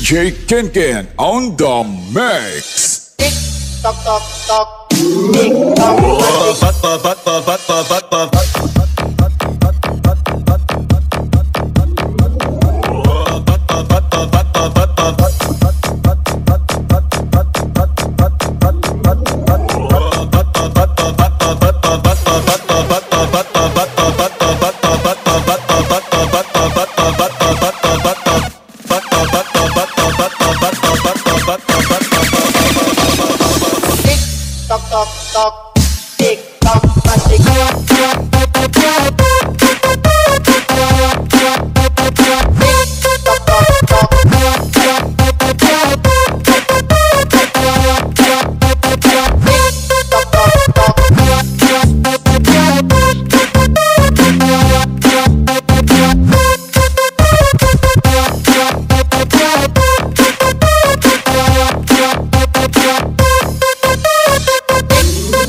DJ Ken Ken on the mix. Tick tock tock tock. Tick tock.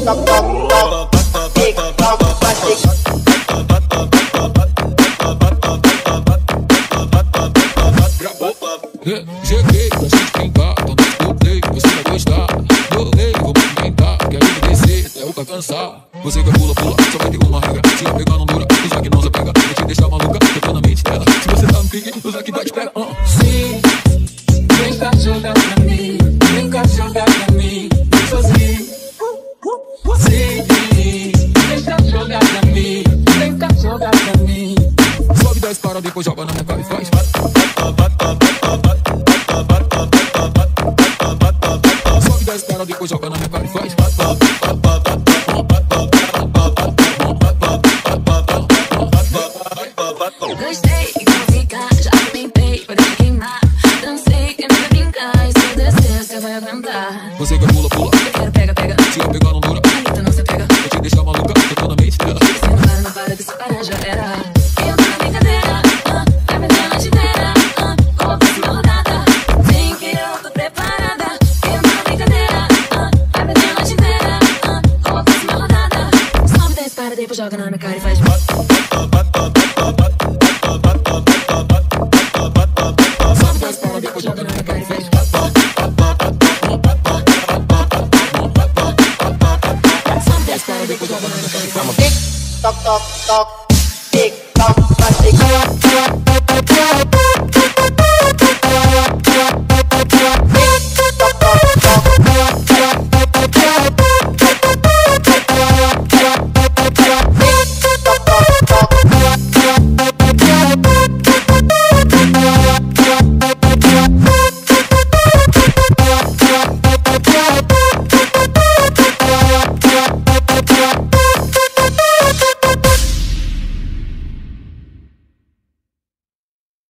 Stop, stop, stop. Cheguei, a gente tem gato, no play, você vai gostar. Rolei, vou movimentar, quero me descer até o cansar. Você quer pula, pula, só vai ter uma regra. Se eu pegar, não dura, usar que não se pega. Vou te deixar maluca, eu tô na mente dela. Se você tá no pique, usar que vai te pega. Uh. Sim, vem cá jogar pra mim, vem cá jogar pra mim, sozinho. Sim, vem cá jogar pra mim, vem cá jogar pra mim. Sobe, desce, para, depois joga na minha cara e faz. Ela depois joga na minha cara e faz. Gostei, quero ficar, já tentei, pode queimar. Dancei, quer me brincar, e se eu descer, você vai aguentar. Você quer pula, pula. Eu quero pega, pega. Se eu pegar, não dura. Depois joga na minha cara e faz. E faz. Tick tock tock tock.